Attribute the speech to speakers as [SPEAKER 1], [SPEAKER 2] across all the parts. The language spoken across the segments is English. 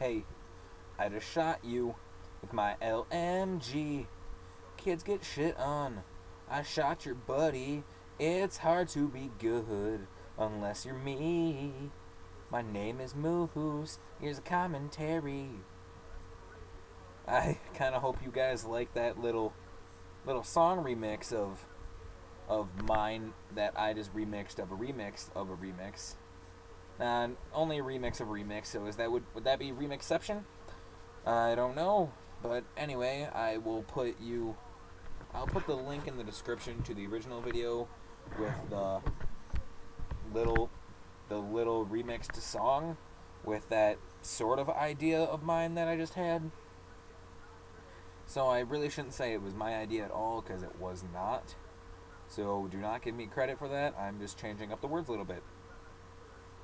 [SPEAKER 1] Hey, I just shot you with my LMG. Kids get shit on. I shot your buddy. It's hard to be good unless you're me. My name is Moose. Here's a commentary. I kind of hope you guys like that little little song remix of of mine that I just remixed of a remix of a remix. Uh, only a remix of remix. So is that would would that be remixception? I don't know, but anyway, I will put you. I'll put the link in the description to the original video with the little the little remixed song with that sort of idea of mine that I just had. So I really shouldn't say it was my idea at all because it was not. So do not give me credit for that. I'm just changing up the words a little bit.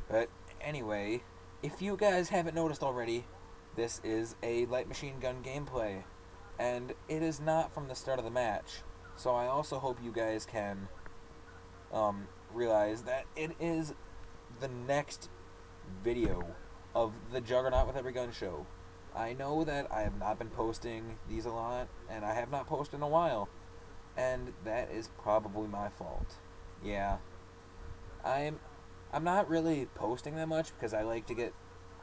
[SPEAKER 1] But anyway, if you guys haven't noticed already, this is a light machine gun gameplay. And it is not from the start of the match. So I also hope you guys can um, realize that it is the next video of the Juggernaut with Every Gun show. I know that I have not been posting these a lot, and I have not posted in a while, and that is probably my fault. Yeah, I'm I'm not really posting that much because I like to get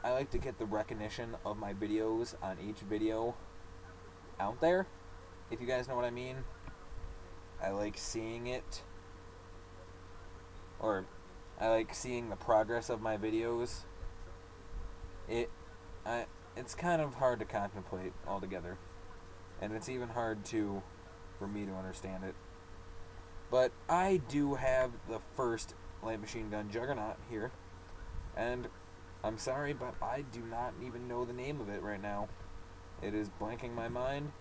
[SPEAKER 1] I like to get the recognition of my videos on each video out there. If you guys know what I mean, I like seeing it, or I like seeing the progress of my videos. It, I, it's kind of hard to contemplate altogether, and it's even hard to, for me to understand it. But I do have the first light machine gun juggernaut here, and I'm sorry, but I do not even know the name of it right now. It is blanking my mind,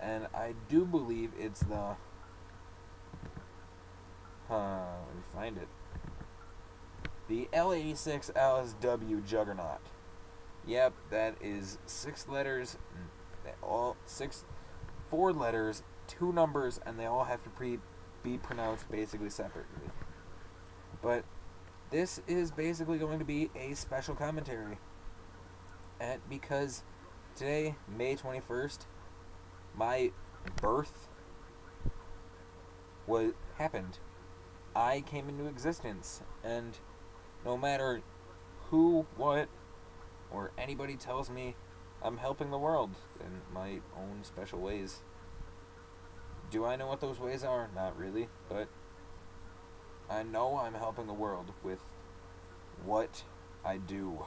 [SPEAKER 1] and I do believe it's the. Huh, let me find it. The L86 LSW Juggernaut. Yep, that is six letters, mm, all six, four letters, two numbers, and they all have to pre, be pronounced basically separately. But this is basically going to be a special commentary. And because today, May 21st, my birth was happened. I came into existence and no matter who, what, or anybody tells me I'm helping the world in my own special ways. Do I know what those ways are? Not really, but I know I'm helping the world with what I do.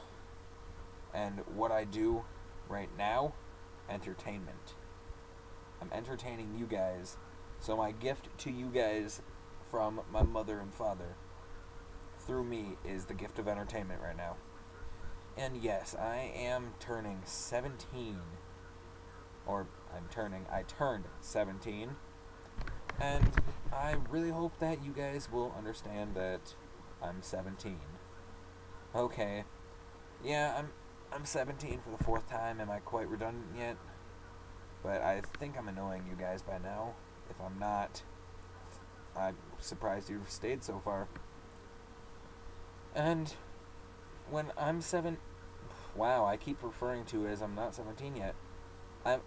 [SPEAKER 1] And what I do right now, entertainment. I'm entertaining you guys. So my gift to you guys from my mother and father through me is the gift of entertainment right now. And yes, I am turning 17. Or I'm turning, I turned 17. And I really hope that you guys will understand that I'm 17. Okay. Yeah, I'm I'm 17 for the fourth time. Am I quite redundant yet? But I think I'm annoying you guys by now. If I'm not, I'm surprised you've stayed so far. And when I'm seven, wow, I keep referring to it as I'm not 17 yet. I'm,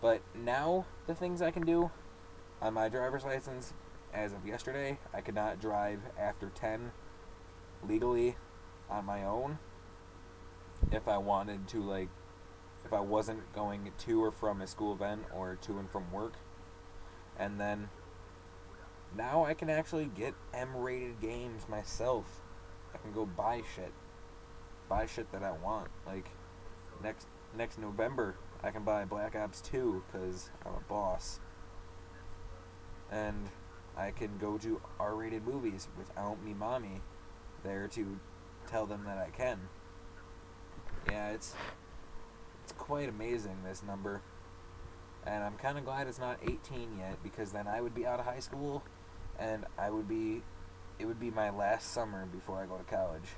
[SPEAKER 1] but now the things I can do on my driver's license, as of yesterday, I could not drive after 10 legally on my own. If I wanted to, like, if I wasn't going to or from a school event or to and from work. And then now I can actually get M rated games myself. I can go buy shit. Buy shit that I want. Like next next November, I can buy Black Ops 2 cuz I'm a boss. And I can go to R-rated movies without me mommy there to tell them that I can. Yeah, it's it's quite amazing this number. And I'm kind of glad it's not 18 yet because then I would be out of high school and I would be it would be my last summer before I go to college.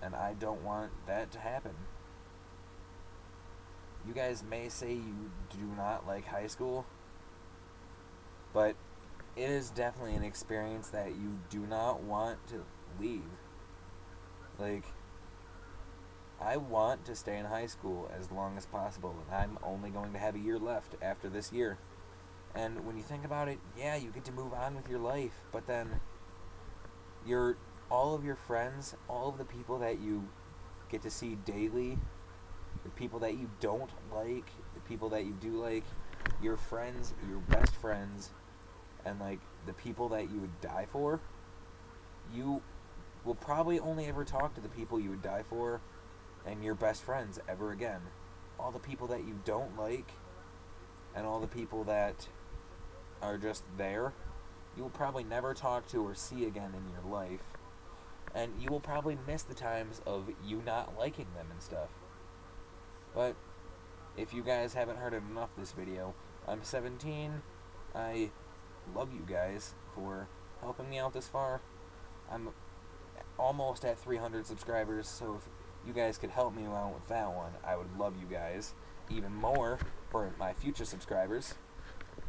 [SPEAKER 1] And I don't want that to happen. You guys may say you do not like high school, but it is definitely an experience that you do not want to leave. Like, I want to stay in high school as long as possible, and I'm only going to have a year left after this year. And when you think about it, yeah, you get to move on with your life, but then your all of your friends, all of the people that you get to see daily, the people that you don't like, the people that you do like, your friends, your best friends, and like the people that you would die for, you will probably only ever talk to the people you would die for and your best friends ever again. All the people that you don't like and all the people that are just there, you will probably never talk to or see again in your life. And you will probably miss the times of you not liking them and stuff. But if you guys haven't heard enough this video, I'm 17. I love you guys for helping me out this far. I'm almost at 300 subscribers, so if you guys could help me out with that one, I would love you guys even more for my future subscribers.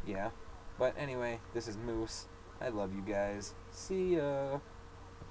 [SPEAKER 1] Yeah. But anyway, this is Moose. I love you guys. See ya.